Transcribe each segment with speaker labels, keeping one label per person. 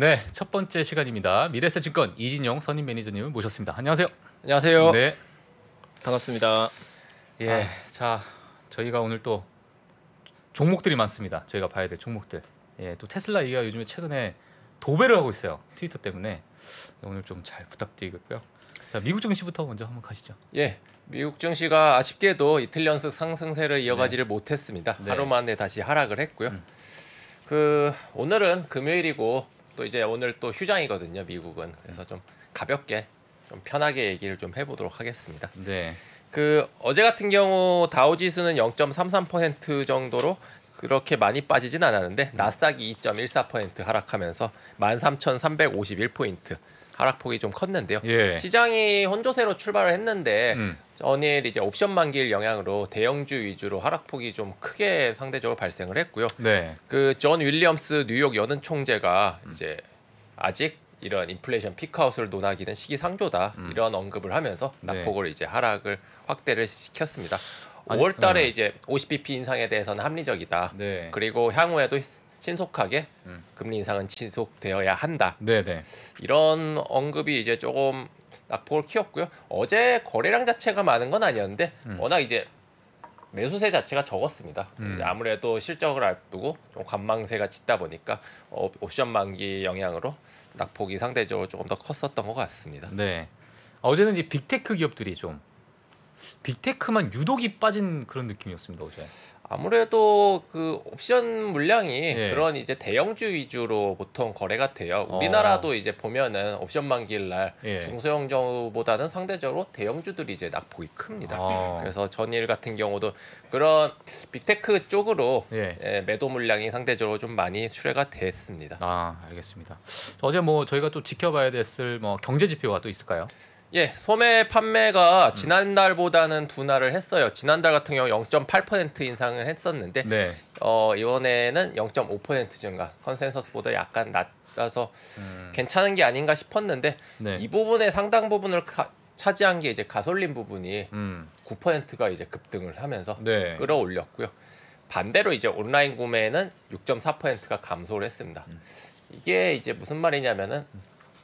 Speaker 1: 네, 첫 번째 시간입니다. 미래에셋증권 이진용 선임 매니저님을 모셨습니다. 안녕하세요.
Speaker 2: 안녕하세요.
Speaker 1: 네,
Speaker 2: 반갑습니다.
Speaker 1: 예, 자 저희가 오늘 또 종목들이 많습니다. 저희가 봐야 될 종목들. 예, 또 테슬라 얘기가 요즘에 최근에 도배를 하고 있어요. 트위터 때문에 오늘 좀 잘 부탁드리고요. 자, 미국 증시부터 먼저 한번 가시죠.
Speaker 2: 예, 미국 증시가 아쉽게도 이틀 연속 상승세를 이어가지를 못했습니다.
Speaker 1: 네.
Speaker 2: 하루 만에 다시 하락을 했고요.
Speaker 1: 음.
Speaker 2: 그 오늘은 금요일이고 또 이제 오늘 또 휴장이거든요, 미국은. 그래서 좀 가볍게 좀 편하게 얘기를 좀 해보도록 하겠습니다.
Speaker 1: 네,
Speaker 2: 그 어제 같은 경우 다우 지수는 0.33% 정도로 그렇게 많이 빠지진 않았는데 나스닥이 2.14% 하락하면서 13,351포인트 하락폭이 좀 컸는데요.
Speaker 1: 예,
Speaker 2: 시장이 혼조세로 출발을 했는데
Speaker 1: 음,
Speaker 2: 전일 이제 옵션 만기일 영향으로 대형주 위주로 하락폭이 좀 크게 상대적으로 발생을 했고요.
Speaker 1: 네,
Speaker 2: 그존 윌리엄스 뉴욕 연은 총재가 이제 아직 이런 인플레이션 피크아웃을 논하기는 시기상조다 이런 언급을 하면서
Speaker 1: 네.
Speaker 2: 낙폭을 이제 하락을 확대를 시켰습니다.
Speaker 1: 아니,
Speaker 2: 5월달에
Speaker 1: 네.
Speaker 2: 이제 50bp 인상에 대해서는 합리적이다.
Speaker 1: 네,
Speaker 2: 그리고 향후에도 신속하게
Speaker 1: 음.
Speaker 2: 금리 인상은 지속되어야 한다.
Speaker 1: 네, 네,
Speaker 2: 이런 언급이 이제 조금 낙폭을 키웠고요. 어제 거래량 자체가 많은 건 아니었는데
Speaker 1: 음.
Speaker 2: 워낙 이제 매수세 자체가 적었습니다.
Speaker 1: 음.
Speaker 2: 아무래도 실적을 앞두고 좀 관망세가 짙다 보니까 어, 옵션 만기 영향으로 낙폭이 상대적으로 조금 더 컸었던 것 같습니다.
Speaker 1: 네. 어제는 이 빅테크 기업들이 좀 빅테크만 유독이 빠진 그런 느낌이었습니다 어제.
Speaker 2: 아무래도 그 옵션 물량이
Speaker 1: 예.
Speaker 2: 그런 이제 대형주 위주로 보통 거래가 돼요.
Speaker 1: 어.
Speaker 2: 우리나라도 이제 보면은 옵션 만기일 날
Speaker 1: 예.
Speaker 2: 중소형주보다는 상대적으로 대형주들이 이제 낙폭이 큽니다.
Speaker 1: 어.
Speaker 2: 그래서 전일 같은 경우도 그런 빅테크 쪽으로
Speaker 1: 예.
Speaker 2: 예, 매도 물량이 상대적으로 좀 많이 출회가 됐습니다.
Speaker 1: 아 알겠습니다. 어제 뭐 저희가 또 지켜봐야 됐을 뭐 경제 지표가 또 있을까요?
Speaker 2: 예, 소매
Speaker 1: 음.
Speaker 2: 판매가 지난달보다는 둔화를 했어요. 지난달 같은 경우 0.8% 인상을 했었는데
Speaker 1: 네.
Speaker 2: 어, 이번에는 0.5% 증가. 컨센서스보다 약간 낮아서
Speaker 1: 음,
Speaker 2: 괜찮은 게 아닌가 싶었는데
Speaker 1: 네.
Speaker 2: 이 부분의 상당 부분을 가- 차지한 게 이제 가솔린 부분이
Speaker 1: 음.
Speaker 2: 9%가 이제 급등을 하면서
Speaker 1: 네.
Speaker 2: 끌어올렸고요. 반대로 이제 온라인 구매는 6.4%가 감소를 했습니다.
Speaker 1: 음.
Speaker 2: 이게 이제 무슨 말이냐면은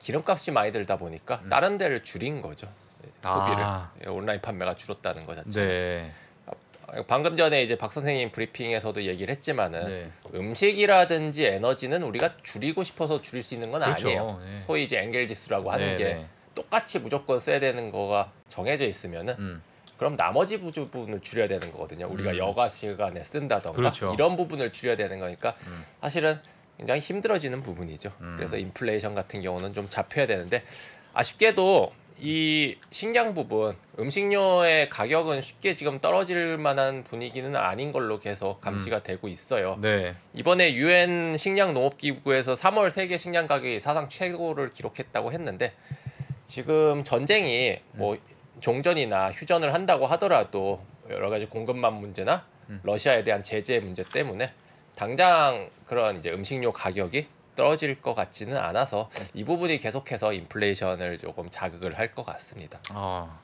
Speaker 2: 기름값이 많이 들다 보니까 다른 데를 줄인 거죠. 소비를
Speaker 1: 음. 아.
Speaker 2: 예, 온라인 판매가 줄었다는 거 자체.
Speaker 1: 네.
Speaker 2: 방금 전에 이제 박 선생님 브리핑에서도 얘기를 했지만은
Speaker 1: 네.
Speaker 2: 음식이라든지 에너지는 우리가 줄이고 싶어서 줄일 수 있는 건
Speaker 1: 그렇죠.
Speaker 2: 아니에요.
Speaker 1: 네.
Speaker 2: 소위 이제 엥겔 지수라고 하는
Speaker 1: 네,
Speaker 2: 게
Speaker 1: 네.
Speaker 2: 똑같이 무조건 써야 되는 거가 정해져 있으면은
Speaker 1: 음.
Speaker 2: 그럼 나머지 부분을 줄여야 되는 거거든요. 우리가
Speaker 1: 음.
Speaker 2: 여가 시간에 쓴다던가
Speaker 1: 그렇죠.
Speaker 2: 이런 부분을 줄여야 되는 거니까
Speaker 1: 음.
Speaker 2: 사실은 굉장히 힘들어지는 부분이죠.
Speaker 1: 음.
Speaker 2: 그래서 인플레이션 같은 경우는 좀 잡혀야 되는데 아쉽게도 이 식량 부분 음식료의 가격은 쉽게 지금 떨어질 만한 분위기는 아닌 걸로 계속 감지가 되고 있어요.
Speaker 1: 네.
Speaker 2: 이번에 유엔 식량 농업 기구에서 3월 세계 식량 가격이 사상 최고를 기록했다고 했는데 지금 전쟁이 뭐 종전이나 휴전을 한다고 하더라도 여러 가지 공급망 문제나
Speaker 1: 음.
Speaker 2: 러시아에 대한 제재 문제 때문에 당장 그런 이제 음식료 가격이 떨어질 것 같지는 않아서 이 부분이 계속해서 인플레이션을 조금 자극을 할 것 같습니다.
Speaker 1: 아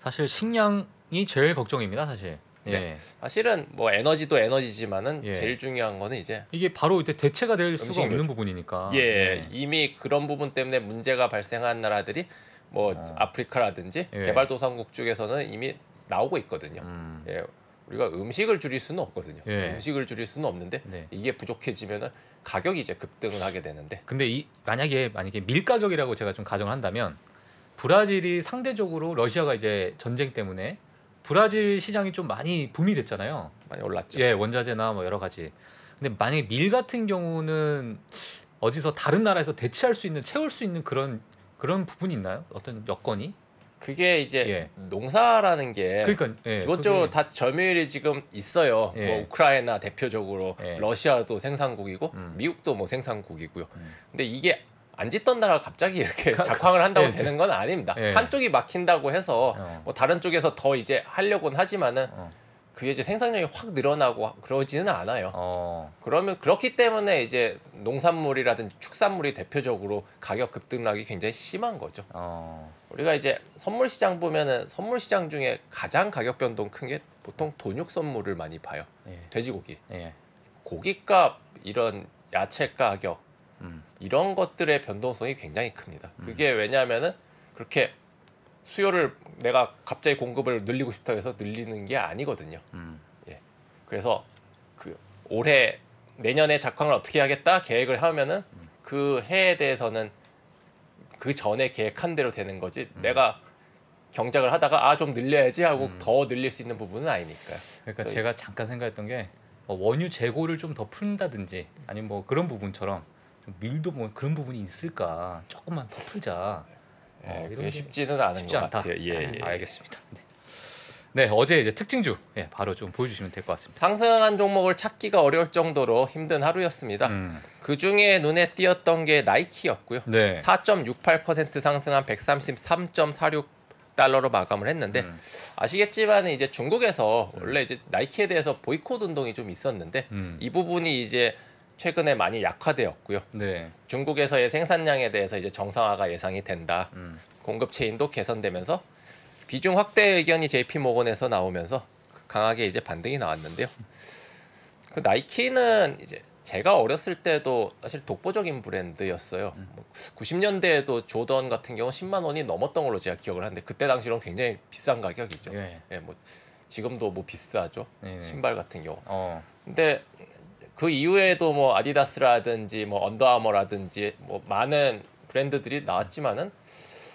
Speaker 1: 사실 식량이 제일 걱정입니다 사실. 예.
Speaker 2: 네. 사실은 뭐 에너지도 에너지지만은
Speaker 1: 예.
Speaker 2: 제일 중요한 거는 이제
Speaker 1: 이게 바로 이제 대체가 될 수가. 없는 부분이니까.
Speaker 2: 예,
Speaker 1: 네.
Speaker 2: 이미 그런 부분 때문에 문제가 발생한 나라들이 뭐
Speaker 1: 어.
Speaker 2: 아프리카라든지
Speaker 1: 예.
Speaker 2: 개발도상국 쪽에서는 이미 나오고 있거든요.
Speaker 1: 음.
Speaker 2: 예, 우리가 음식을 줄일 수는 없거든요.
Speaker 1: 예.
Speaker 2: 음식을 줄일 수는 없는데
Speaker 1: 네.
Speaker 2: 이게 부족해지면은 가격이 이제 급등을 하게 되는데
Speaker 1: 근데 이 만약에 만약에 밀 가격이라고 제가 좀 가정을 한다면 브라질이 상대적으로 러시아가 이제 전쟁 때문에 브라질 시장이 좀 많이 붐이 됐잖아요.
Speaker 2: 많이 올랐죠.
Speaker 1: 예, 원자재나 뭐 여러 가지. 근데 만약에 밀 같은 경우는 어디서 다른 나라에서 대체할 수 있는 채울 수 있는 그런 그런 부분이 있나요? 어떤 여건이?
Speaker 2: 그게 이제
Speaker 1: 예.
Speaker 2: 농사라는 게
Speaker 1: 그러니까 예,
Speaker 2: 기본적으로
Speaker 1: 그게-
Speaker 2: 다 점유율이 지금 있어요.
Speaker 1: 예.
Speaker 2: 뭐 우크라이나 대표적으로
Speaker 1: 예.
Speaker 2: 러시아도 생산국이고
Speaker 1: 음.
Speaker 2: 미국도 뭐 생산국이고요.
Speaker 1: 음.
Speaker 2: 근데 이게 안 짓던 나라가 갑자기 이렇게 작황을 한다고
Speaker 1: 예,
Speaker 2: 되는 건 아닙니다.
Speaker 1: 예.
Speaker 2: 한쪽이 막힌다고 해서
Speaker 1: 어.
Speaker 2: 뭐 다른 쪽에서 더 이제 하려고는 하지만은
Speaker 1: 어.
Speaker 2: 그게 이제 생산량이 확 늘어나고 그러지는 않아요.
Speaker 1: 어.
Speaker 2: 그러면 그렇기 때문에 이제 농산물이라든지 축산물이 대표적으로 가격 급등락이 굉장히 심한 거죠.
Speaker 1: 어.
Speaker 2: 우리가 이제 선물 시장 보면은 선물 시장 중에 가장 가격 변동 큰 게 보통 돈육 선물을 많이 봐요.
Speaker 1: 예.
Speaker 2: 돼지고기,
Speaker 1: 예.
Speaker 2: 고기값 이런 야채 가격
Speaker 1: 음.
Speaker 2: 이런 것들의 변동성이 굉장히 큽니다. 그게 왜냐하면은 그렇게 수요를 내가 갑자기 공급을 늘리고 싶다 해서 늘리는 게 아니거든요.
Speaker 1: 음.
Speaker 2: 그래서 그 올해 내년에 작황을 어떻게 하겠다 계획을 하면은 그 해에 대해서는 그 전에 계획한 대로 되는 거지. 내가 경작을 하다가 아 좀 늘려야지 하고 더 늘릴 수 있는 부분은 아니니까요.
Speaker 1: 그러니까
Speaker 2: 또
Speaker 1: 제가 잠깐 생각했던 게뭐 원유 재고를 좀 더 푼다든지 아니면 뭐 그런 부분처럼 좀 밀도 뭐 그런 부분이 있을까 조금만 더 풀자.
Speaker 2: 예,
Speaker 1: 어,
Speaker 2: 게 쉽지는 않은
Speaker 1: 쉽지
Speaker 2: 것. 같아요. 예, 예.
Speaker 1: 아, 알겠습니다. 네. 네, 어제 이제 특징주 예, 바로 좀 보여주시면 될 것 같습니다.
Speaker 2: 상승한 종목을 찾기가 어려울 정도로 힘든 하루였습니다.
Speaker 1: 음.
Speaker 2: 그 중에 눈에 띄었던 게 나이키였고요.
Speaker 1: 네.
Speaker 2: 4.68% 상승한 133.46 달러로 마감을 했는데
Speaker 1: 음.
Speaker 2: 아시겠지만 이제 중국에서 원래 이제 나이키에 대해서 보이콧 운동이 좀 있었는데
Speaker 1: 음.
Speaker 2: 이 부분이 이제 최근에 많이 약화되었고요.
Speaker 1: 네.
Speaker 2: 중국에서의 생산량에 대해서 이제 정상화가 예상이 된다.
Speaker 1: 음.
Speaker 2: 공급 체인도 개선되면서 비중 확대 의견이 JP 모건에서 나오면서 강하게 이제 반등이 나왔는데요. 그 나이키는 이제 제가 어렸을 때도 사실 독보적인 브랜드였어요. 뭐 90년대에도 조던 같은 경우 10만 원이 넘었던 걸로 제가 기억을 하는데 그때 당시로는 굉장히 비싼 가격이죠.
Speaker 1: 예.
Speaker 2: 예, 뭐 지금도 뭐 비싸죠.
Speaker 1: 네.
Speaker 2: 신발 같은 경우.
Speaker 1: 어.
Speaker 2: 근데 그 이후에도 뭐 아디다스라든지 뭐 언더아머라든지 뭐 많은 브랜드들이 나왔지만은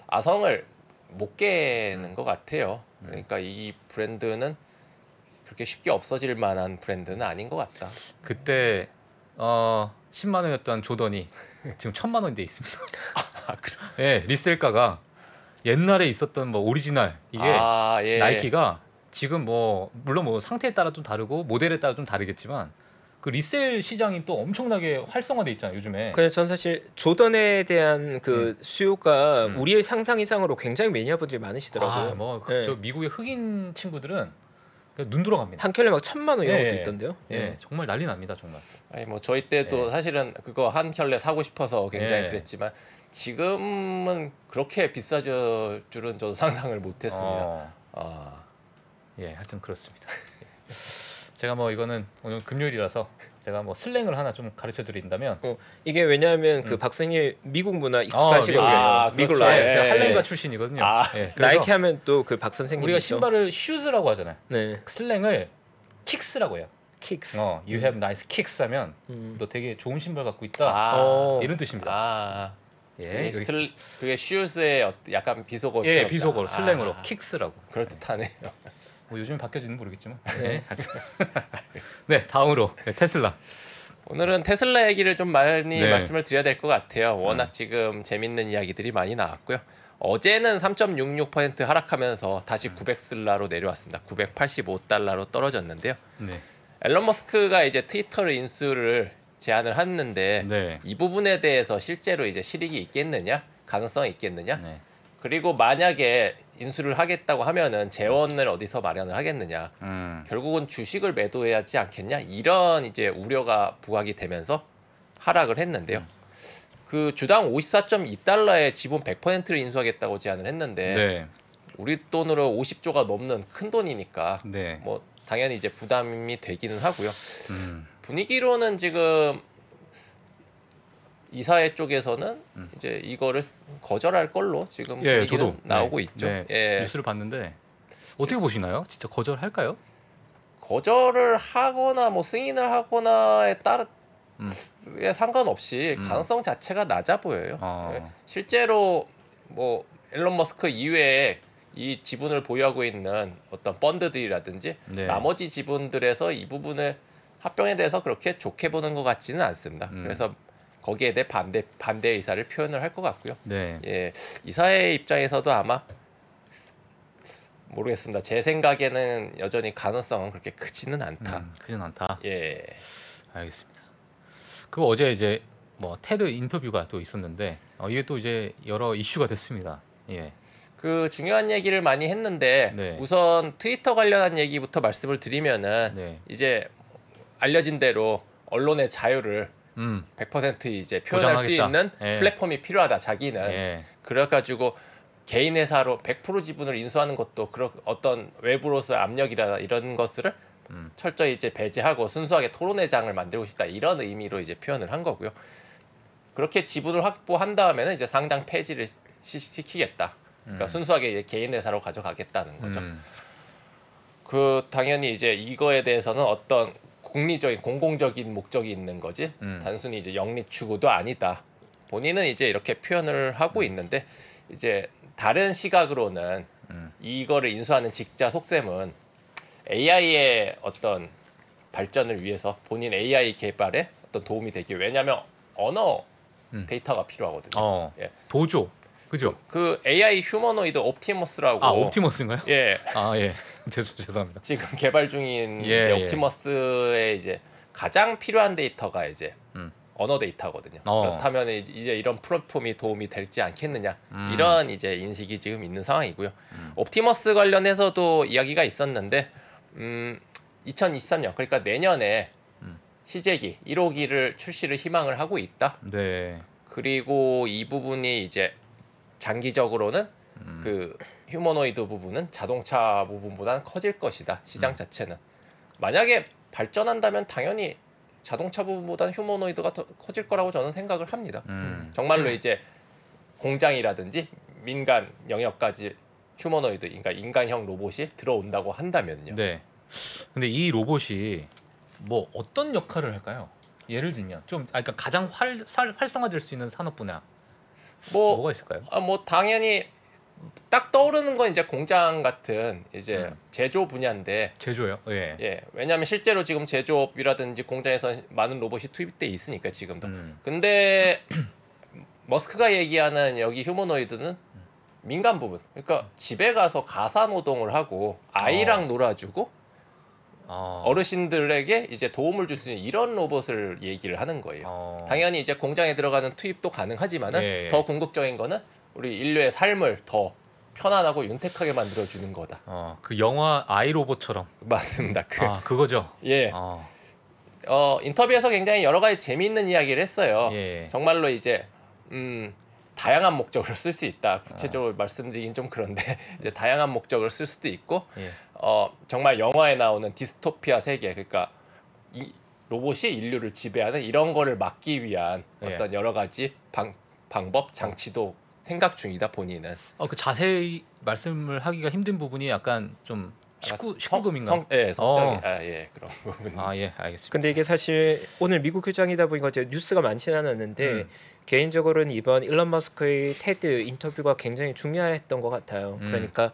Speaker 2: 아성을 못 깨는 것 같아요. 그러니까 이 브랜드는 그렇게 쉽게 없어질 만한 브랜드는 아닌 것 같다.
Speaker 1: 그때 어 10만 원이었던 조던이 지금 천만 원이 돼 있습니다.
Speaker 2: 아, 그래.
Speaker 1: 예, resell가가 옛날에 있었던 뭐 오리지널 이게
Speaker 2: 아, 예.
Speaker 1: 나이키가 지금 뭐 물론 뭐 상태에 따라 좀 다르고 모델에 따라 좀 다르겠지만 그 리셀 시장이 또 엄청나게 활성화돼 있잖아요 요즘에.
Speaker 3: 그냥 전 사실 조던에 대한 그 수요가
Speaker 1: 음.
Speaker 3: 우리의 상상 이상으로 굉장히 매니아분들이 많으시더라고요.
Speaker 1: 아, 뭐
Speaker 3: 예.
Speaker 1: 저 미국의 흑인 친구들은 그냥 눈 돌아갑니다.
Speaker 3: 한 켤레 막 천만 원 이런
Speaker 1: 예,
Speaker 3: 것도
Speaker 1: 예.
Speaker 3: 있던데요.
Speaker 1: 예, 정말 난리 납니다 정말.
Speaker 2: 아니 뭐 저희 때도
Speaker 1: 예.
Speaker 2: 사실은 그거 한 켤레 사고 싶어서 굉장히
Speaker 1: 예.
Speaker 2: 그랬지만 지금은 그렇게 비싸질 줄은 저도 상상을 못했습니다.
Speaker 1: 어,
Speaker 2: 아,
Speaker 1: 예, 하여튼 그렇습니다. 예. 제가 뭐 이거는 오늘 금요일이라서 제가 뭐 슬랭을 하나 좀 가르쳐 드린다면
Speaker 3: 어, 이게 왜냐하면 그
Speaker 1: 음.
Speaker 3: 박사님 미국 문화 익숙하시거든요.
Speaker 2: 아,
Speaker 3: 미국
Speaker 2: 그렇죠.
Speaker 3: 라이
Speaker 2: 예, 예.
Speaker 1: 할렘가 출신이거든요.
Speaker 2: 아,
Speaker 1: 예,
Speaker 3: 나이키 하면 또 그 박 선생님
Speaker 1: 우리가. 신발을 shoes라고 하잖아요.
Speaker 3: 네,
Speaker 1: 슬랭을 kicks라고 해요.
Speaker 3: kicks.
Speaker 1: 어, you have nice kicks 하면
Speaker 3: 음.
Speaker 1: 너 되게 좋은 신발 갖고 있다.
Speaker 2: 아,
Speaker 3: 어.
Speaker 1: 이런 뜻입니다.
Speaker 2: 아,
Speaker 1: 예,
Speaker 2: 그게, 슬, 그게 shoes의 어- 약간 비속어.
Speaker 1: 예, 비속어로
Speaker 2: 아,
Speaker 1: 슬랭으로 kicks라고.
Speaker 2: 그럴 듯하네요.
Speaker 1: 뭐 요즘 바뀌어지는 모르겠지만.
Speaker 3: 네.
Speaker 1: 네, 다음으로 네, 테슬라.
Speaker 2: 오늘은 테슬라 얘기를 좀 많이
Speaker 1: 네.
Speaker 2: 말씀을 드려야 될 것 같아요. 워낙 지금 재밌는 이야기들이 많이 나왔고요. 어제는 3.66% 하락하면서 다시
Speaker 1: 음.
Speaker 2: 900슬라로 내려왔습니다. 985달러로 떨어졌는데요.
Speaker 1: 네,
Speaker 2: 앨런 머스크가 이제 트위터를 인수를 제안을 했는데
Speaker 1: 네,
Speaker 2: 이 부분에 대해서 실제로 이제 실익이 있겠느냐, 가능성이 있겠느냐,
Speaker 1: 네,
Speaker 2: 그리고 만약에 인수를 하겠다고 하면은 재원을 어디서 마련을 하겠느냐,
Speaker 1: 음,
Speaker 2: 결국은 주식을 매도해야 하지 않겠냐? 이런 이제 우려가 부각이 되면서 하락을 했는데요. 그 주당 54.2달러에 지분 100%를 인수하겠다고 제안을 했는데
Speaker 1: 네,
Speaker 2: 우리 돈으로 50조가 넘는 큰 돈이니까
Speaker 1: 네,
Speaker 2: 뭐 당연히 이제 부담이 되기는 하고요.
Speaker 1: 음,
Speaker 2: 분위기로는 지금 이사회 쪽에서는
Speaker 1: 음.
Speaker 2: 이제 이거를 거절할 걸로 지금
Speaker 1: 예, 저도
Speaker 2: 나오고
Speaker 1: 네,
Speaker 2: 있죠.
Speaker 1: 네,
Speaker 2: 예.
Speaker 1: 뉴스를 봤는데 어떻게 보시나요? 진짜 거절할까요?
Speaker 2: 거절을 하거나 뭐 승인을 하거나에 따라
Speaker 1: 음.
Speaker 2: 에 상관없이
Speaker 1: 음.
Speaker 2: 가능성 자체가 낮아 보여요.
Speaker 1: 아.
Speaker 2: 예. 실제로 뭐 앨런 머스크 이외에 이 지분을 보유하고 있는 어떤 펀드들이라든지
Speaker 1: 네.
Speaker 2: 나머지 지분들에서 이 부분을 합병에 대해서 그렇게 좋게 보는 것 같지는 않습니다.
Speaker 1: 음.
Speaker 2: 그래서 거기에 대해 반대 반대 의사를 표현을 할 것 같고요.
Speaker 1: 네,
Speaker 2: 예, 이사회 입장에서도 아마 모르겠습니다. 제 생각에는 여전히 가능성은 그렇게 크지는 않다.
Speaker 1: 음, 크진 않다.
Speaker 2: 예,
Speaker 1: 알겠습니다. 그 어제 이제 뭐 테드 인터뷰가 또 있었는데 어, 이게 또 이제 여러 이슈가 됐습니다. 예,
Speaker 2: 그 중요한 얘기를 많이 했는데
Speaker 1: 네.
Speaker 2: 우선 트위터 관련한 얘기부터 말씀을 드리면은
Speaker 1: 네,
Speaker 2: 이제 알려진 대로 언론의 자유를
Speaker 1: 음,
Speaker 2: 100% 이제 표현할 수
Speaker 1: 보장하겠다.
Speaker 2: 있는
Speaker 1: 예.
Speaker 2: 플랫폼이 필요하다. 자기는
Speaker 1: 예,
Speaker 2: 그래 가지고 개인 회사로 100% 지분을 인수하는 것도 그런 어떤 외부로서 압력이나 이런 것들을
Speaker 1: 음.
Speaker 2: 철저히 이제 배제하고 순수하게 토론회장을 만들고 싶다 이런 의미로 이제 표현을 한 거고요. 그렇게 지분을 확보한 다음에는 이제 상장 폐지를 시, 시키겠다. 그러니까 순수하게 이제 개인 회사로 가져가겠다는 거죠.
Speaker 1: 음.
Speaker 2: 그 당연히 이제 이거에 대해서는 어떤 공리적인 공공적인 목적이 있는 거지
Speaker 1: 음.
Speaker 2: 단순히 이제 영리 추구도 아니다. 본인은 이제 이렇게 표현을 하고 있는데 이제 다른 시각으로는
Speaker 1: 음.
Speaker 2: 이거를 인수하는 직자 속셈은 AI의 어떤 발전을 위해서 본인 AI 개발에 어떤 도움이 되기 왜냐하면 언어
Speaker 1: 음.
Speaker 2: 데이터가 필요하거든요.
Speaker 1: 어.
Speaker 2: 예.
Speaker 1: 도조. 그죠?
Speaker 2: 그 AI 휴머노이드 옵티머스라고
Speaker 1: 아, 옵티머스인가요?
Speaker 2: 예
Speaker 1: 아, 예. 죄송, 죄송합니다.
Speaker 2: 지금 개발 중인
Speaker 1: 예,
Speaker 2: 이제
Speaker 1: 예.
Speaker 2: 옵티머스의 이제 가장 필요한 데이터가 이제
Speaker 1: 음.
Speaker 2: 언어 데이터거든요.
Speaker 1: 어.
Speaker 2: 그렇다면 이- 이제 이런 플랫폼이 도움이 될지 않겠느냐
Speaker 1: 음.
Speaker 2: 이런 이제 인식이 지금 있는 상황이고요. 옵티머스 관련해서도 이야기가 있었는데 음, 2023년 그러니까 내년에
Speaker 1: 음.
Speaker 2: 시제기 1호기를 출시를 희망을 하고 있다.
Speaker 1: 네.
Speaker 2: 그리고 이 부분이 이제 장기적으로는
Speaker 1: 음.
Speaker 2: 그 휴머노이드 부분은 자동차 부분보다는 커질 것이다 시장
Speaker 1: 음.
Speaker 2: 자체는 만약에 발전한다면 당연히 자동차 부분보다는 휴머노이드가 더 커질 거라고 저는 생각을 합니다
Speaker 1: 음.
Speaker 2: 정말로 이제 공장이라든지 민간 영역까지 휴머노이드 그러니까 인간형 로봇이 들어온다고 한다면요
Speaker 1: 네. 근데 이 로봇이 뭐 어떤 역할을 할까요? 예를 들면 좀 아, 그러니까 가장 활, 살- 활성화될 수 있는 산업 분야
Speaker 2: 뭐
Speaker 1: 뭐가 있을까요?
Speaker 2: 아, 뭐 당연히 딱 떠오르는 건 이제 공장 같은 이제
Speaker 1: 음.
Speaker 2: 제조 분야인데
Speaker 1: 제조요? 예.
Speaker 2: 예 왜냐하면 실제로 지금 제조업이라든지 공장에서 많은 로봇이 투입돼 있으니까 지금도
Speaker 1: 음.
Speaker 2: 근데 머스크가 얘기하는 여기 휴머노이드는 민간 부분 그러니까 집에 가서 가사 노동을 하고 아이랑
Speaker 1: 어.
Speaker 2: 놀아주고
Speaker 1: 어.
Speaker 2: 어르신들에게 이제 도움을 줄 수 있는 이런 로봇을 얘기를 하는 거예요
Speaker 1: 어.
Speaker 2: 당연히 이제 공장에 들어가는 투입도 가능하지만은
Speaker 1: 예, 예.
Speaker 2: 더 궁극적인 거는 우리 인류의 삶을 더 편안하고 윤택하게 만들어 주는 거다.
Speaker 1: 어, 그 영화 아이 로봇처럼.
Speaker 2: 맞습니다. 그,
Speaker 1: 아, 그거죠.
Speaker 2: 예,
Speaker 1: 어.
Speaker 2: 어 인터뷰에서 굉장히 여러 가지 재미있는 이야기를 했어요.
Speaker 1: 예.
Speaker 2: 정말로 이제 음 다양한 목적으로 쓸 수 있다. 구체적으로
Speaker 1: 아.
Speaker 2: 말씀드리긴 좀 그런데 이제 다양한 목적으로 쓸 수도 있고
Speaker 1: 예.
Speaker 2: 어 정말 영화에 나오는 디스토피아 세계 그러니까 이 로봇이 인류를 지배하는 이런 거를 막기 위한
Speaker 1: 예.
Speaker 2: 어떤 여러 가지 방, 방법 장치도 생각 중이다 본인은
Speaker 1: 어, 그 자세히 말씀을 하기가 힘든 부분이 약간 좀 19 19금인가?
Speaker 2: 성, 예, 성적인
Speaker 1: 어.
Speaker 2: 아, 예, 그런 부분.
Speaker 1: 아, 예, 알겠습니다.
Speaker 3: 근데 이게 사실 오늘 미국 회장이다 보니까 이제 뉴스가 많지는 않았는데
Speaker 1: 음.
Speaker 3: 개인적으로는 이번 일론 머스크의 테드 인터뷰가 굉장히 중요했던 것 같아요.
Speaker 1: 음.
Speaker 3: 그러니까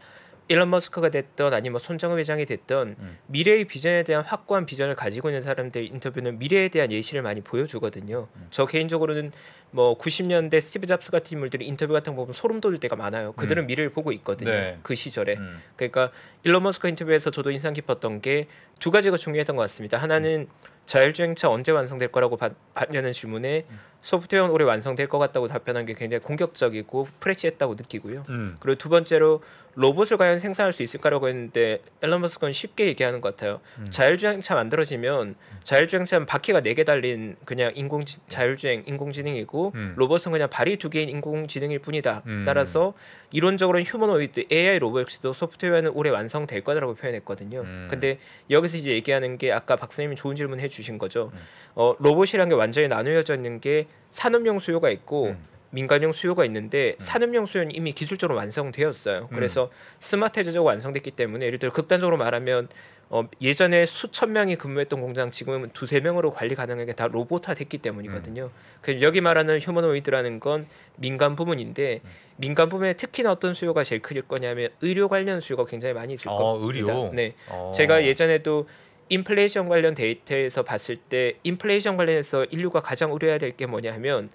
Speaker 3: 일론 머스크가 됐던 아니면 뭐 손정은 회장이 됐던
Speaker 1: 음.
Speaker 3: 미래의 비전에 대한 확고한 비전을 가지고 있는 사람들 인터뷰는 미래에 대한 예시를 많이 보여주거든요.
Speaker 1: 음.
Speaker 3: 저 개인적으로는 뭐 90년대 스티브 잡스 같은 인물들이 인터뷰 같은 거 보면 소름 돋을 때가 많아요. 그들은 미래를 보고 있거든요.
Speaker 1: 음. 네.
Speaker 3: 그 시절에.
Speaker 1: 음.
Speaker 3: 그러니까 일론 머스크 인터뷰에서 저도 인상 깊었던 게 두 가지가 중요했던 것 같습니다. 하나는 자율주행차 언제 완성될 거라고 받, 받냐는 질문에 소프트웨어는 올해 완성될 것 같다고 답변한 게 굉장히 공격적이고 프레시했다고 느끼고요.
Speaker 1: 음.
Speaker 3: 그리고 두 번째로 로봇을 과연 생산할 수 있을까라고 했는데 앨런 머스크는 쉽게 얘기하는 것 같아요. 자율주행차 만들어지면 자율주행차는 바퀴가 네 개 달린 그냥 인공 자율주행 인공지능이고
Speaker 1: 음.
Speaker 3: 로봇은 그냥 발이 두 개인 인공지능일 뿐이다.
Speaker 1: 음.
Speaker 3: 따라서 이론적으로는 휴머노이드 AI 로봇도 소프트웨어는 올해 완성될 거라고 표현했거든요.
Speaker 1: 음.
Speaker 3: 근데 여기서 이제 얘기하는 게 아까 박사님이 좋은 질문 해주 신 거죠.
Speaker 1: 음.
Speaker 3: 어, 로봇이라는 게 완전히 나누어져 있는 게 산업용 수요가 있고
Speaker 1: 음.
Speaker 3: 민간용 수요가 있는데 산업용 수요는 이미 기술적으로 완성되었어요.
Speaker 1: 음.
Speaker 3: 그래서 스마트해져서 완성됐기 때문에 예를 들어 극단적으로 말하면 어, 예전에 수천 명이 근무했던 공장 지금은 두세 명으로 관리 가능한 게 다 로봇화 됐기 때문이거든요.
Speaker 1: 음.
Speaker 3: 그래서 여기 말하는 휴머노이드라는 건 민간 부문인데
Speaker 1: 음.
Speaker 3: 민간 부문에 특히나 어떤 수요가 제일 클 거냐면 의료 관련 수요가 굉장히 많이 있을
Speaker 1: 어,
Speaker 3: 겁니다.
Speaker 1: 의료.
Speaker 3: 네.
Speaker 1: 어.
Speaker 3: 제가 예전에도 인플레이션 관련 데이터에서 봤을 때 인플레이션 관련해서 인류가 가장 우려해야 될 게 뭐냐 하면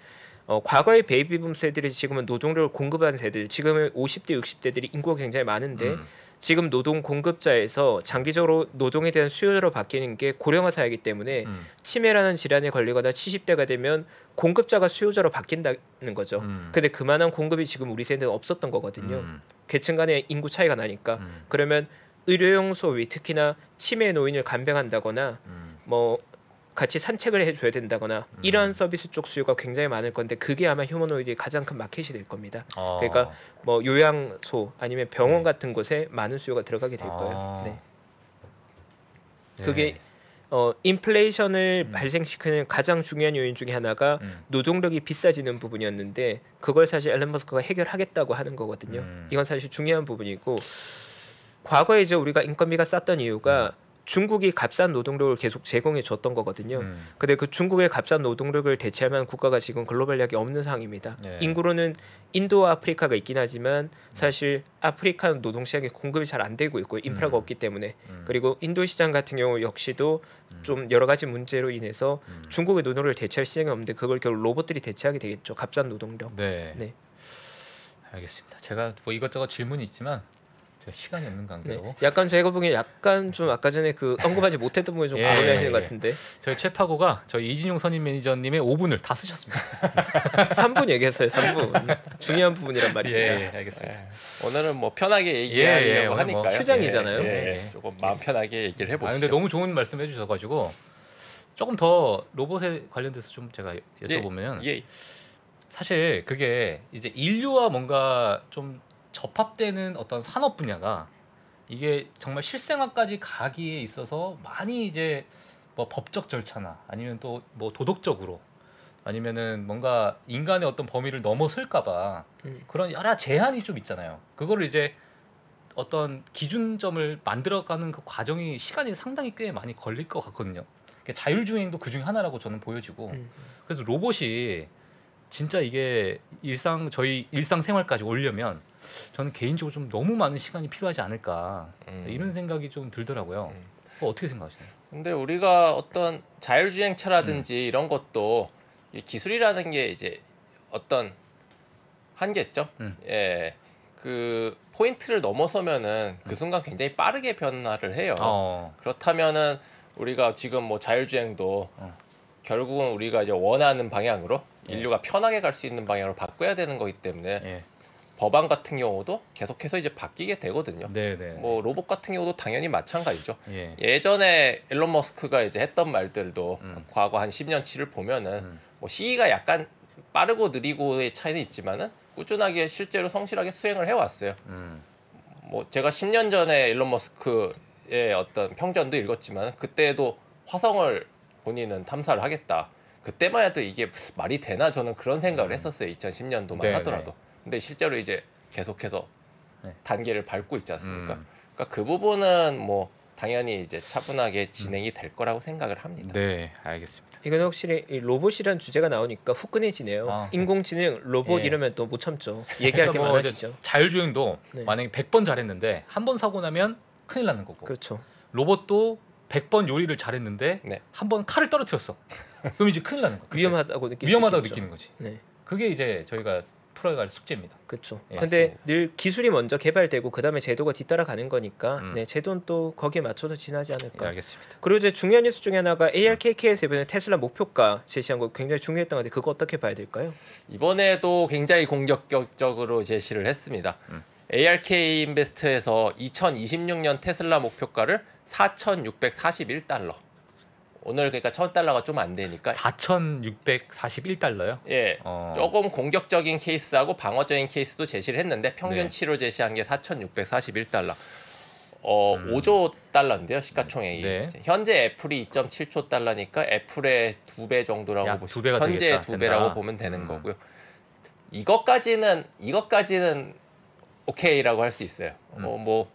Speaker 3: 어, 과거의 베이비붐 세들이 지금은 노동력을 공급한 세들 지금은 50대 60대들이 인구가 굉장히 많은데
Speaker 1: 음.
Speaker 3: 지금 노동 공급자에서 장기적으로 노동에 대한 수요로 바뀌는 게 고령화 사회이기 때문에
Speaker 1: 음.
Speaker 3: 치매라는 질환에 걸리거나 70대가 되면 공급자가 수요자로 바뀐다는 거죠.
Speaker 1: 음.
Speaker 3: 근데 그만한 공급이 지금 우리 세대는 없었던 거거든요.
Speaker 1: 음.
Speaker 3: 계층 간의 인구 차이가 나니까
Speaker 1: 음.
Speaker 3: 그러면 의료용 소위 특히나 치매 노인을 간병한다거나
Speaker 1: 음.
Speaker 3: 뭐 같이 산책을 해줘야 된다거나 이러한 서비스 쪽 수요가 굉장히 많을 건데 그게 아마 휴머노이드의 가장 큰 마켓이 될 겁니다.
Speaker 1: 어.
Speaker 3: 그러니까 뭐 요양소 아니면 병원
Speaker 1: 네.
Speaker 3: 같은 곳에 많은 수요가 들어가게 될 거예요.
Speaker 1: 아.
Speaker 3: 네.
Speaker 1: 네.
Speaker 3: 그게 어 인플레이션을 발생시키는 가장 중요한 요인 중에 하나가
Speaker 1: 음.
Speaker 3: 노동력이 비싸지는 부분이었는데 그걸 사실 앨런 머스크가 해결하겠다고 하는 거거든요.
Speaker 1: 음.
Speaker 3: 이건 사실 중요한 부분이고 과거에 이제 우리가 인건비가 쌌던 이유가 중국이 값싼 노동력을 계속 제공해 줬던 거거든요.
Speaker 1: 음.
Speaker 3: 근데 그 중국의 값싼 노동력을 대체할 만한 국가가 지금 글로벌력이 없는 상황입니다.
Speaker 1: 네.
Speaker 3: 인구로는 인도와 아프리카가 있긴 하지만 사실 아프리카 노동 시장에 공급이 잘 안 되고 있고 인프라가
Speaker 1: 음.
Speaker 3: 없기 때문에
Speaker 1: 음.
Speaker 3: 그리고 인도 시장 같은 경우 역시도 좀 여러 가지 문제로 인해서
Speaker 1: 음.
Speaker 3: 중국의 노동력을 대체할 시장이 없는데 그걸 결국 로봇들이 대체하게 되겠죠. 값싼 노동력.
Speaker 1: 네.
Speaker 3: 네.
Speaker 1: 알겠습니다. 제가 뭐 이것저것 질문이 있지만 제가 시간이 없는
Speaker 3: 네.
Speaker 1: 관계로
Speaker 3: 약간 제가 보기엔 약간 좀 아까 전에 그 언급하지 못했던 부분이 좀
Speaker 1: 예,
Speaker 3: 과거하시는
Speaker 1: 예,
Speaker 3: 것
Speaker 1: 예.
Speaker 3: 같은데
Speaker 1: 저희 최파고가 저희 이진용 선임 매니저님의 5분을 다 쓰셨습니다.
Speaker 3: 3분 얘기했어요. 3분 중요한 부분이란
Speaker 1: 예,
Speaker 3: 말입니다.
Speaker 1: 예, 알겠습니다.
Speaker 2: 예. 오늘은 뭐 편하게
Speaker 1: 예, 예,
Speaker 2: 얘기하려고
Speaker 1: 뭐
Speaker 2: 하니까요.
Speaker 3: 휴장이잖아요.
Speaker 2: 예, 예.
Speaker 1: 예.
Speaker 2: 조금 마음 편하게 얘기를
Speaker 1: 아
Speaker 2: 해보시죠.
Speaker 1: 근데 너무 좋은 말씀 해주셔가지고 조금 더 로봇에 관련돼서 좀 제가 여쭤보면
Speaker 2: 예,
Speaker 1: 사실 그게 이제 인류와 뭔가 좀 접합되는 어떤 산업 분야가 이게 정말 실생활까지 가기에 있어서 많이 이제 뭐 법적 절차나 아니면 또 뭐 도덕적으로 아니면은 뭔가 인간의 어떤 범위를 넘어설까봐
Speaker 3: 음.
Speaker 1: 그런 여러 제한이 좀 있잖아요. 그거를 이제 어떤 기준점을 만들어가는 그 과정이 시간이 상당히 꽤 많이 걸릴 것 같거든요. 자율주행도 그 중에 하나라고 저는 보여지고
Speaker 3: 음.
Speaker 1: 그래서 로봇이 진짜 이게 일상 저희 일상 생활까지 오려면 저는 개인적으로 좀 너무 많은 시간이 필요하지 않을까
Speaker 2: 음.
Speaker 1: 이런 생각이 좀 들더라고요.
Speaker 2: 음.
Speaker 1: 어떻게 생각하시나요?
Speaker 2: 근데 우리가 어떤
Speaker 1: 음.
Speaker 2: 자율주행차라든지 이런 것도 이 기술이라는 게 이제 어떤 한계점,
Speaker 1: 음.
Speaker 2: 예, 그 포인트를 넘어서면은 그 순간 굉장히 빠르게 변화를 해요.
Speaker 1: 어,
Speaker 2: 그렇다면은 우리가 지금 뭐 자율주행도
Speaker 1: 어.
Speaker 2: 결국은 우리가 이제 원하는 방향으로
Speaker 1: 예.
Speaker 2: 인류가 편하게 갈 수 있는 방향으로 바꿔야 되는 거기 때문에
Speaker 1: 예,
Speaker 2: 법안 같은 경우도 계속해서 이제 바뀌게 되거든요.
Speaker 1: 네, 네,
Speaker 2: 뭐 로봇 같은 경우도 당연히 마찬가지죠.
Speaker 1: 예,
Speaker 2: 예전에 일론 머스크가 이제 했던 말들도
Speaker 1: 음.
Speaker 2: 과거 한 10년 치를 보면은
Speaker 1: 음.
Speaker 2: 뭐 시기가 약간 빠르고 느리고의 차이는 있지만은 꾸준하게 실제로 성실하게 수행을 해왔어요.
Speaker 1: 음,
Speaker 2: 뭐 제가 10년 전에 일론 머스크의 어떤 평전도 읽었지만 그때도 화성을 본인은 탐사를 하겠다. 그때만 해도 이게 말이 되나 저는 그런 생각을 했었어요. 2010년도만
Speaker 1: 음. 네,
Speaker 2: 하더라도. 근데 실제로 이제 계속해서
Speaker 1: 네.
Speaker 2: 단계를 밟고 있지 않습니까?
Speaker 1: 음.
Speaker 2: 그러니까 그 부분은 뭐 당연히 이제 차분하게 진행이 될 거라고 생각을 합니다.
Speaker 1: 네, 알겠습니다.
Speaker 3: 이건 확실히 이 로봇이란 주제가 나오니까 후끈해지네요.
Speaker 1: 아.
Speaker 3: 인공지능, 로봇
Speaker 1: 예.
Speaker 3: 이러면 또 못 참죠. 얘기할 게
Speaker 1: 뭐
Speaker 3: 많아지죠.
Speaker 1: 자율주행도
Speaker 3: 네.
Speaker 1: 만약에 100번 잘했는데 한 번 사고 나면 큰일 나는 거고
Speaker 3: 그렇죠.
Speaker 1: 로봇도 100번 요리를 잘했는데
Speaker 2: 네.
Speaker 1: 한번 칼을 떨어뜨렸어. 그럼 이제 큰일 나는 거야.
Speaker 3: 위험하다고 느낄
Speaker 1: 위험하다고. 느끼는 거지.
Speaker 3: 네,
Speaker 1: 그게 이제 저희가 풀어갈 숙제입니다.
Speaker 3: 그렇죠.
Speaker 1: 예,
Speaker 3: 근데
Speaker 2: 맞습니다.
Speaker 3: 늘 기술이 먼저 개발되고 그 다음에 제도가 뒤따라가는 거니까
Speaker 1: 음.
Speaker 3: 네, 제도는 또 거기에 맞춰서 지나지
Speaker 1: 예,
Speaker 3: 않을까.
Speaker 1: 알겠습니다.
Speaker 3: 그리고 이제 중요한 뉴스 중에 하나가 ARKK에서 이번에 테슬라 목표가 제시한 거 굉장히 중요했던 것 같아요. 그거 어떻게 봐야 될까요?
Speaker 2: 이번에도 굉장히 공격적으로 제시를 했습니다.
Speaker 1: 음.
Speaker 2: ARK 인베스트에서 2026년 테슬라 목표가를 4,641달러. 오늘 그러니까 1,000달러가 좀 안 되니까
Speaker 1: 4,641달러요.
Speaker 2: 예.
Speaker 1: 어.
Speaker 2: 조금 공격적인 케이스하고 방어적인 케이스도 제시를 했는데 평균치로
Speaker 1: 네.
Speaker 2: 제시한 게 4,641달러. 어, 5조 달러인데요, 시가총액이.
Speaker 1: 음. 네.
Speaker 2: 현재 애플이 2.7초 달러니까 애플의 두 배 정도라고
Speaker 1: 약
Speaker 2: 보시면 현재 두. 배라고 보면 되는
Speaker 1: 음.
Speaker 2: 거고요. 이것까지는 이것까지는 오케이라고 할 수 있어요.
Speaker 1: 음.
Speaker 2: 어, 뭐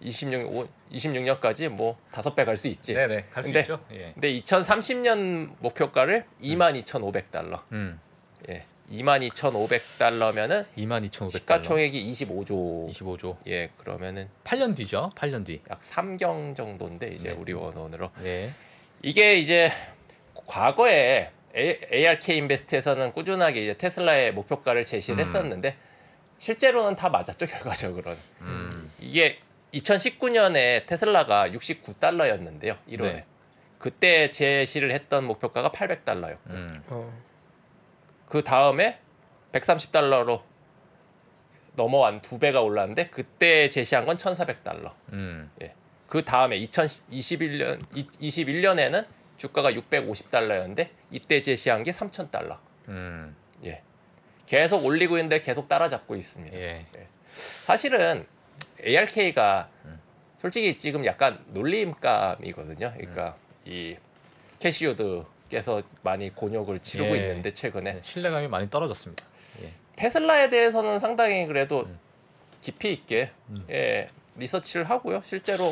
Speaker 2: 26, 오- 26년까지 뭐 다섯 배 갈 수 있지.
Speaker 1: 네네 갈 수 있죠. 예.
Speaker 2: 근데 2030년 목표가를 22,500달러.
Speaker 1: 음.
Speaker 2: 예. 22,500달러면은
Speaker 1: 22,500달러.
Speaker 2: 시가총액이 25조.
Speaker 1: 25조.
Speaker 2: 예, 그러면은
Speaker 1: 8년 뒤죠. 8년 뒤.
Speaker 2: 약 3경 정도인데 이제
Speaker 1: 네.
Speaker 2: 우리 원원으로
Speaker 1: 예.
Speaker 2: 이게 이제 과거에 ARK 인베스트에서는 꾸준하게 이제 테슬라의 목표가를 제시를
Speaker 1: 음.
Speaker 2: 했었는데 실제로는 다 맞았죠 결과적으로는
Speaker 1: 음.
Speaker 2: 이게 2019년에 테슬라가 69달러였는데요 1월에
Speaker 1: 네.
Speaker 2: 그때 제시를 했던 목표가가 800달러였고
Speaker 1: 음.
Speaker 3: 어,
Speaker 2: 그 다음에 130달러로 넘어간 두 배가 올랐는데 그때 제시한 건 1,400달러.
Speaker 1: 음.
Speaker 2: 그 다음에 2021년 21년에는 주가가 650달러였는데 이때 제시한 게 3,000달러.
Speaker 1: 음.
Speaker 2: 예. 계속 올리고 있는데 계속 따라잡고 있습니다.
Speaker 1: 예.
Speaker 2: 사실은 ARK가
Speaker 1: 음.
Speaker 2: 솔직히 지금 약간 놀림감이거든요. 그러니까 이 캐시오드께서 많이 곤욕을 치르고
Speaker 1: 예.
Speaker 2: 있는데 최근에
Speaker 1: 네, 신뢰감이 많이 떨어졌습니다. 예.
Speaker 2: 테슬라에 대해서는 상당히 그래도
Speaker 1: 음.
Speaker 2: 깊이 있게 예, 리서치를 하고요. 실제로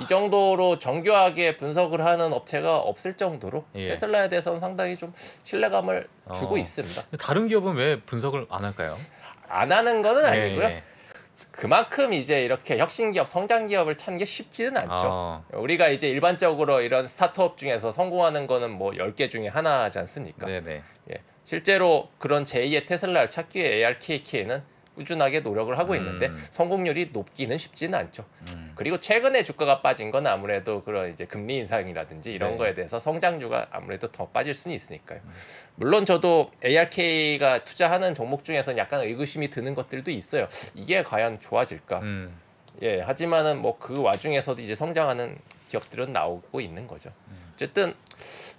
Speaker 2: 이 정도로 정교하게 분석을 하는 업체가 없을 정도로
Speaker 1: 예.
Speaker 2: 테슬라에 대해서는 상당히 좀 신뢰감을 주고
Speaker 1: 어.
Speaker 2: 있습니다.
Speaker 1: 다른 기업은 왜 분석을 안 할까요?
Speaker 2: 안 하는 거는
Speaker 1: 예,
Speaker 2: 아니고요.
Speaker 1: 예.
Speaker 2: 그만큼 이제 이렇게 혁신 기업, 성장 기업을 찾는 게 쉽지는 않죠.
Speaker 1: 어,
Speaker 2: 우리가 이제 일반적으로 이런 스타트업 중에서 성공하는 거는 뭐 10개 중에 하나지 않습니까?
Speaker 1: 네네.
Speaker 2: 예. 실제로 그런 제2의 테슬라를 찾기 위해 ARKK는 꾸준하게 노력을 하고 있는데
Speaker 1: 음.
Speaker 2: 성공률이 높기는 쉽지는 않죠.
Speaker 1: 음.
Speaker 2: 그리고 최근에 주가가 빠진 건 아무래도 그런 이제 금리 인상이라든지 이런
Speaker 1: 네.
Speaker 2: 거에 대해서 성장주가 아무래도 더 빠질 수는 있으니까요. 물론 저도 ARK가 투자하는 종목 중에서는 약간 의구심이 드는 것들도 있어요. 이게 과연 좋아질까?
Speaker 1: 음.
Speaker 2: 예, 하지만은 뭐 그 와중에서도 이제 성장하는 기업들은 나오고 있는 거죠. 어쨌든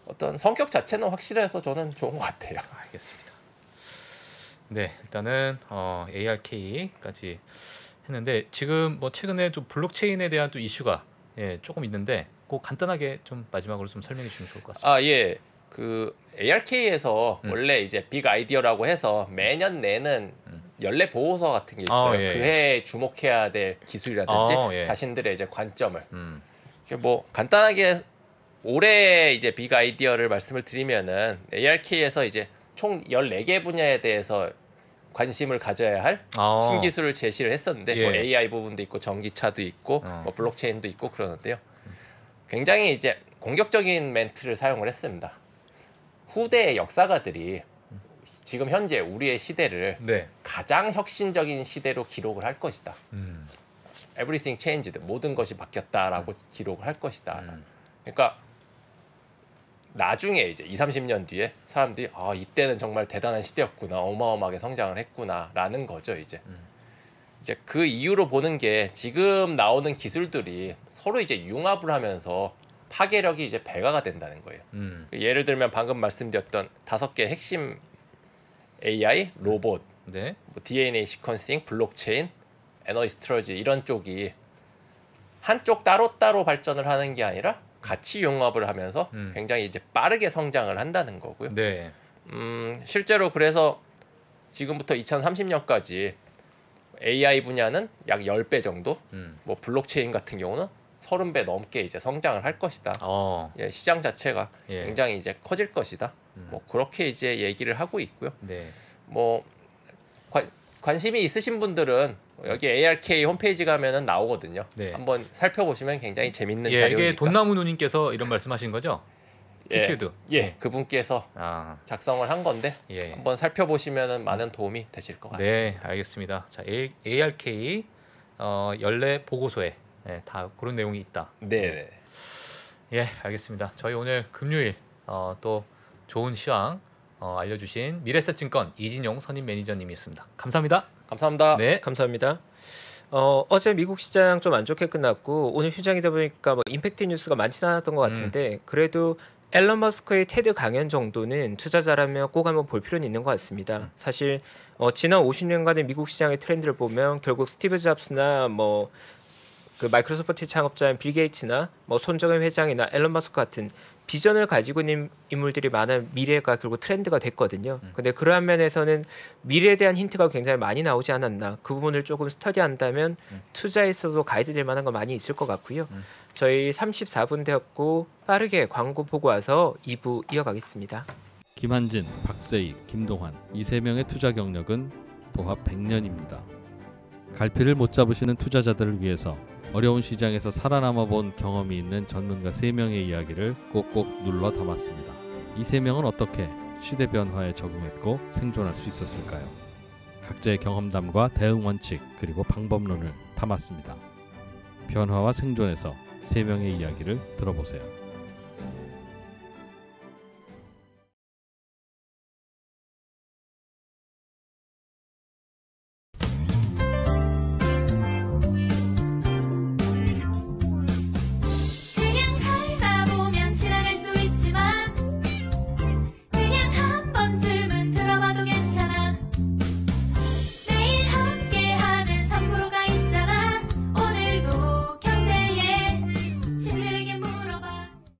Speaker 2: 어떤 성격 자체는 확실해서 저는 좋은 것 같아요.
Speaker 1: 알겠습니다. 네, 일단은 어, ARK까지 했는데 지금 뭐 최근에 좀 블록체인에 대한 또 이슈가 예, 조금 있는데 꼭 간단하게 좀 마지막으로 좀 설명해 주시면 좋을 것 같습니다.
Speaker 2: 아 예, 그 ARK에서
Speaker 1: 음.
Speaker 2: 원래 이제 빅 아이디어라고 해서 매년 내는 연례 보고서 같은 게 있어요.
Speaker 1: 아, 예, 예.
Speaker 2: 그해 주목해야 될 기술이라든지
Speaker 1: 아, 예.
Speaker 2: 자신들의 이제 관점을
Speaker 1: 음.
Speaker 2: 뭐 간단하게 올해 이제 빅 아이디어를 말씀을 드리면은 ARK에서 이제 총 14개 분야에 대해서 관심을 가져야 할
Speaker 1: 아.
Speaker 2: 신기술을 제시를 했었는데 뭐
Speaker 1: 예.
Speaker 2: AI 부분도 있고 전기차도 있고
Speaker 1: 어.
Speaker 2: 뭐 블록체인도 있고 그러는데요. 굉장히 이제 공격적인 멘트를 사용을 했습니다. 후대의 역사가들이 지금 현재 우리의 시대를
Speaker 1: 네.
Speaker 2: 가장 혁신적인 시대로 기록을 할 것이다.
Speaker 1: 음.
Speaker 2: Everything changed. 모든 것이 바뀌었다라고 기록을 할 것이다.
Speaker 1: 음.
Speaker 2: 그러니까 나중에 이제 2, 30년 뒤에 사람들이 아 이때는 정말 대단한 시대였구나 어마어마하게 성장을 했구나라는 거죠 이제 이제 그 이유로 보는 게 지금 나오는 기술들이 서로 이제 융합을 하면서 파괴력이 이제 배가가 된다는 거예요.
Speaker 1: 음.
Speaker 2: 예를 들면 방금 말씀드렸던 다섯 개 핵심 AI, 로봇,
Speaker 1: 네.
Speaker 2: 뭐 DNA 시퀀싱, 블록체인, energy storage 이런 쪽이 한쪽 따로따로 발전을 하는 게 아니라 같이 융합을 하면서
Speaker 1: 음.
Speaker 2: 굉장히 이제 빠르게 성장을 한다는 거고요.
Speaker 1: 네.
Speaker 2: 음, 실제로 그래서 지금부터 2030년까지 AI 분야는 약 10배 정도,
Speaker 1: 음.
Speaker 2: 뭐 블록체인 같은 경우는 30배 넘게 이제 성장을 할 것이다.
Speaker 1: 어.
Speaker 2: 예, 시장 자체가
Speaker 1: 예.
Speaker 2: 굉장히 이제 커질 것이다.
Speaker 1: 음.
Speaker 2: 뭐 그렇게 이제 얘기를 하고 있고요.
Speaker 1: 네.
Speaker 2: 뭐 관, 관심이 있으신 분들은 여기 ARK 홈페이지 가면은 나오거든요.
Speaker 1: 네.
Speaker 2: 한번 살펴보시면 굉장히 재밌는
Speaker 1: 예,
Speaker 2: 자료니까.
Speaker 1: 이게 돈나무 누님께서 이런 말씀하신 거죠?
Speaker 2: 예,
Speaker 1: 캐시 우드.
Speaker 2: 예, 그분께서
Speaker 1: 아.
Speaker 2: 작성을 한 건데
Speaker 1: 예.
Speaker 2: 한번 살펴보시면은 많은 도움이 되실 것 같습니다.
Speaker 1: 네, 알겠습니다. 자, A, ARK 어, 연례 보고서에 예, 다 그런 내용이 있다.
Speaker 2: 네.
Speaker 1: 예, 알겠습니다. 저희 오늘 금요일 어, 또 좋은 시황 어, 알려주신 미래셋증권 이진용 선임 매니저님이었습니다. 감사합니다.
Speaker 2: 감사합니다.
Speaker 1: 네,
Speaker 3: 감사합니다. 어, 어제 미국 시장 좀 안 좋게 끝났고 오늘 휴장이다 보니까 뭐 임팩트 뉴스가 많지는 않았던 것
Speaker 1: 음.
Speaker 3: 같은데 그래도 앨런 머스크의 테드 강연 정도는 투자자라면 꼭 한번 볼 필요는 있는 것 같습니다.
Speaker 1: 음.
Speaker 3: 사실 어, 지난 50년간의 미국 시장의 트렌드를 보면 결국 스티브 잡스나 뭐 그 마이크로소프트 창업자인 빌 게이츠나 뭐 손정의 회장이나 앨런 머스크 같은 비전을 가지고 있는 인물들이 많은 미래가 결국 트렌드가 됐거든요. 근데 그러한 면에서는 미래에 대한 힌트가 굉장히 많이 나오지 않았나 그 부분을 조금 스터디한다면 투자에 있어서 가이드 될 만한 거 많이 있을 것 같고요. 저희 34분 되었고 빠르게 광고 보고 와서 2부 이어가겠습니다.
Speaker 4: 김한진, 박세희, 김동환 이 세 명의 투자 경력은 도합 100년입니다. 갈피를 못 잡으시는 투자자들을 위해서 어려운 시장에서 살아남아 본 경험이 있는 전문가 3명의 이야기를 꼭꼭 눌러 담았습니다. 이 3명은 어떻게 시대 변화에 적응했고 생존할 수 있었을까요? 각자의 경험담과 대응 원칙 그리고 방법론을 담았습니다. 변화와 생존에서 3명의 이야기를 들어보세요.